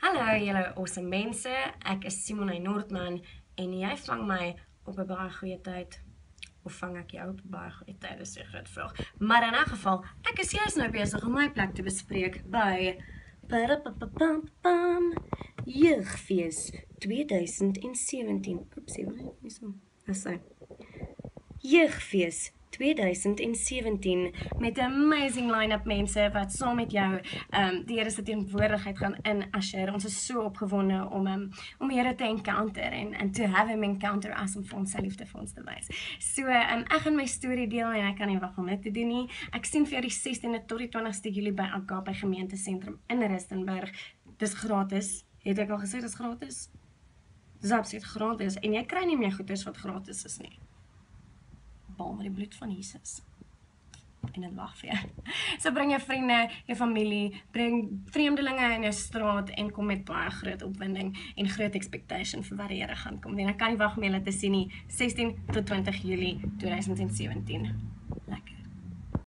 Hallo julle awesome mense. Ek is Simone Noordman en jy vang my op 'n baie goeie tyd of vang ek jou op 'n baie goeie tyd? Dis 'n groot vraag. Maar in 'n geval, ek is jous nou besig om my plek te bespreek by Parapapam Jeugfees 2017. Oepsie, wat is dit? Dis hy. Jeugfees 2017 met 'n amazing line-up mense wat saam met jou ehm um, die Here se teenwoordigheid gaan in usher. Ons is so opgewonde om um, om die Here te encounter en en to have him encounter us om vir ons liefde vir ons te wys. So ehm um, ek gaan my storie deel en ek kan nie wag om dit te doen nie. Ek sien vir die 16de tot die 20ste Julie by Agape Gemeentesentrum in Rustenburg. Dis gratis. Het ek al gesê dis gratis? Dis absoluut gratis en jy kry nie meer goeders wat gratis is nie bepaal met die bloed van Jesus. En dit wag vir jou. So bring jou vriende, jou familie, bring vreemdelinge in jou straat en kom met baie groot opwinding en groot expectation vir wat die Here gaan kom doen. Ek kan nie wag om julle te sien nie 16 tot 20 Julie 2017.